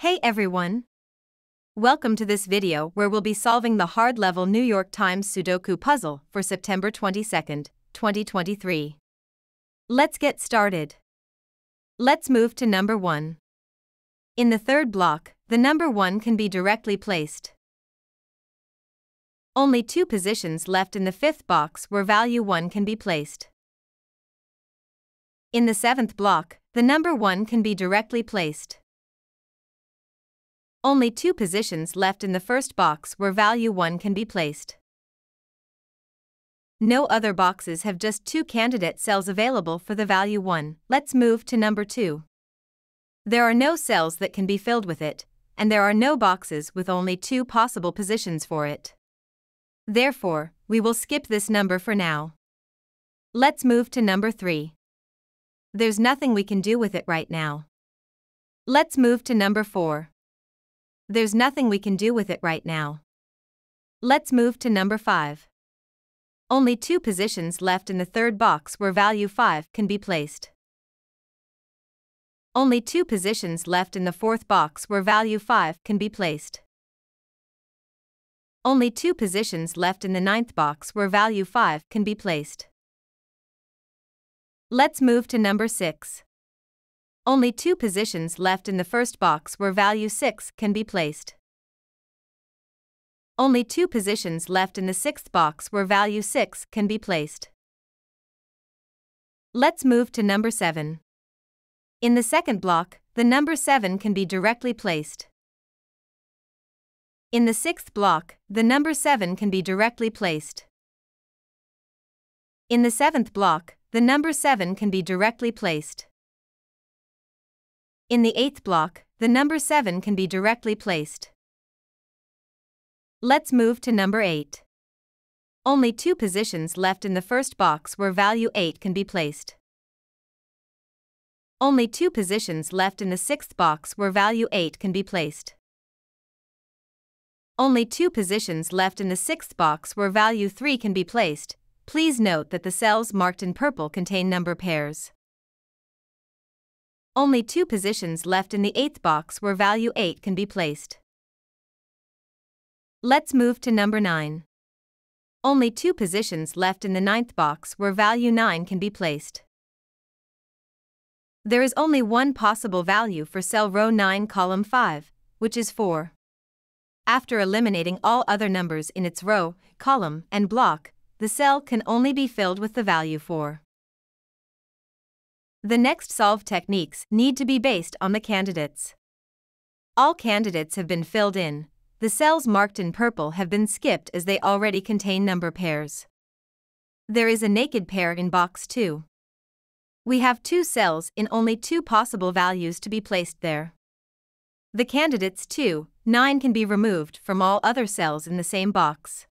Hey everyone! Welcome to this video where we'll be solving the hard-level New York Times Sudoku puzzle for September 22, 2023. Let's get started. Let's move to number 1. In the third block, the number 1 can be directly placed. Only two positions left in the fifth box where value 1 can be placed. In the seventh block, the number 1 can be directly placed. Only two positions left in the first box where value 1 can be placed. No other boxes have just two candidate cells available for the value 1. Let's move to number 2. There are no cells that can be filled with it, and there are no boxes with only two possible positions for it. Therefore, we will skip this number for now. Let's move to number 3. There's nothing we can do with it right now. Let's move to number 4. There's nothing we can do with it right now. Let's move to number 5. Only two positions left in the third box where value 5 can be placed. Only two positions left in the fourth box where value 5 can be placed. Only two positions left in the ninth box where value 5 can be placed. Let's move to number 6. Only two positions left in the first box where value 6 can be placed. Only two positions left in the sixth box where value 6 can be placed. Let's move to number 7. In the second block, the number 7 can be directly placed. In the sixth block, the number 7 can be directly placed. In the seventh block, the number 7 can be directly placed. In the eighth block, the number 7 can be directly placed. Let's move to number 8. Only two positions left in the first box where value 8 can be placed. Only two positions left in the sixth box where value 8 can be placed. Only two positions left in the sixth box where value 3 can be placed. Please note that the cells marked in purple contain number pairs. Only two positions left in the eighth box where value 8 can be placed. Let's move to number 9. Only two positions left in the ninth box where value 9 can be placed. There is only one possible value for cell row 9 column 5, which is 4. After eliminating all other numbers in its row, column, and block, the cell can only be filled with the value 4. The next solve techniques need to be based on the candidates. All candidates have been filled in. The cells marked in purple have been skipped as they already contain number pairs. There is a naked pair in box 2. We have two cells in only two possible values to be placed there. The candidates 2, 9 can be removed from all other cells in the same box.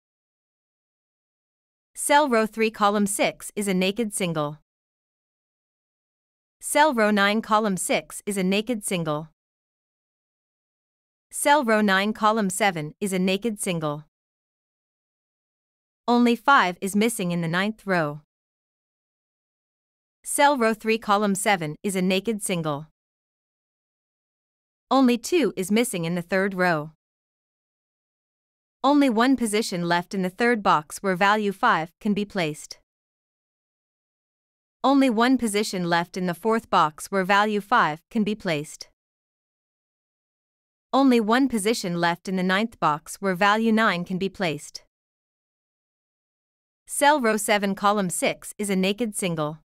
Cell row 3 column 6 is a naked single. Cell row 9 column 6 is a naked single. Cell row 9 column 7 is a naked single. Only 5 is missing in the ninth row. Cell row 3 column 7 is a naked single. Only 2 is missing in the third row. Only one position left in the third box where value 5 can be placed. Only one position left in the fourth box where value 5 can be placed. Only one position left in the ninth box where value 9 can be placed. Cell row 7 column 6 is a naked single.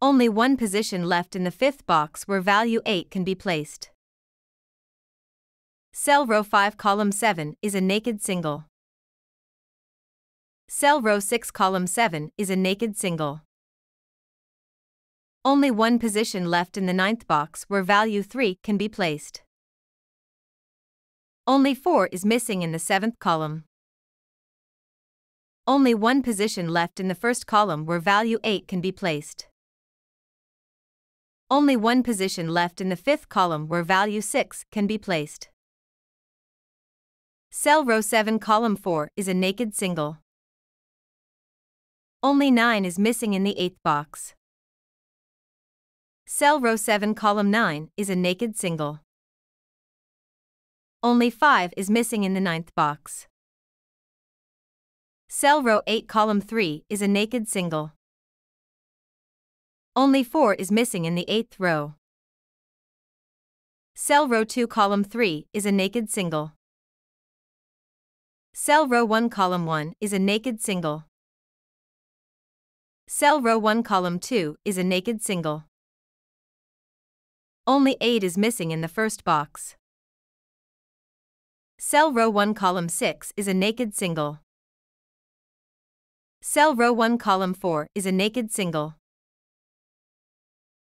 Only one position left in the fifth box where value 8 can be placed. Cell row 5 column 7 is a naked single. Cell row 6 column 7 is a naked single. Only one position left in the ninth box where value 3 can be placed. Only 4 is missing in the seventh column. Only one position left in the first column where value 8 can be placed. Only one position left in the fifth column where value 6 can be placed. Cell row 7 column 4 is a naked single. Only 9 is missing in the eighth box. Cell row 7 column 9 is a naked single. Only 5 is missing in the ninth box. Cell row 8 column 3 is a naked single. Only 4 is missing in the eighth row. Cell row 2 column 3 is a naked single. Cell row 1 column 1 is a naked single. Cell row 1 column 2 is a naked single. Only 8 is missing in the first box. Cell row 1 column 6 is a naked single. Cell row 1 column 4 is a naked single.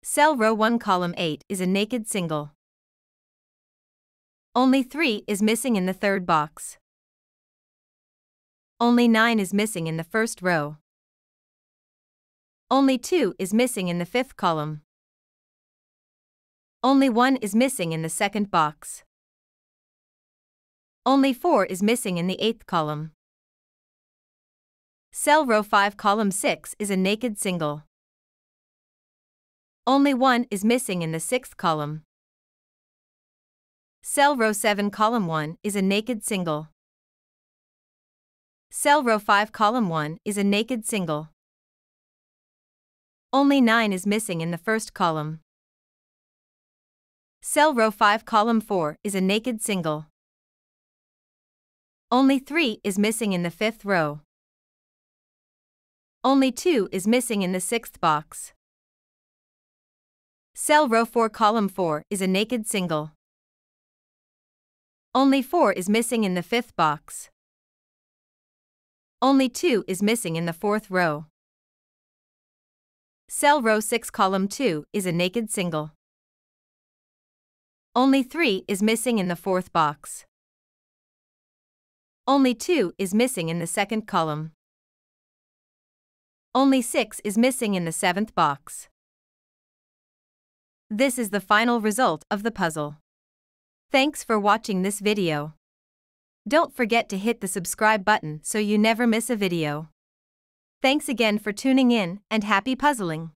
Cell row 1 column 8 is a naked single. Only 3 is missing in the third box. Only 9 is missing in the first row. Only 2 is missing in the fifth column. Only 1 is missing in the second box. Only 4 is missing in the eighth column. Cell row 5 column 6 is a naked single. Only 1 is missing in the sixth column. Cell row 7 column 1 is a naked single. Cell row 5 column 1 is a naked single. Only 9 is missing in the first column. Cell row 5 column 4 is a naked single. Only 3 is missing in the fifth row. Only 2 is missing in the sixth box. Cell row 4 column 4 is a naked single. Only 4 is missing in the fifth box. Only 2 is missing in the fourth row. Cell row 6 column 2 is a naked single. Only 3 is missing in the fourth box. Only 2 is missing in the second column. Only 6 is missing in the seventh box. This is the final result of the puzzle. Thanks for watching this video. Don't forget to hit the subscribe button so you never miss a video. Thanks again for tuning in and happy puzzling!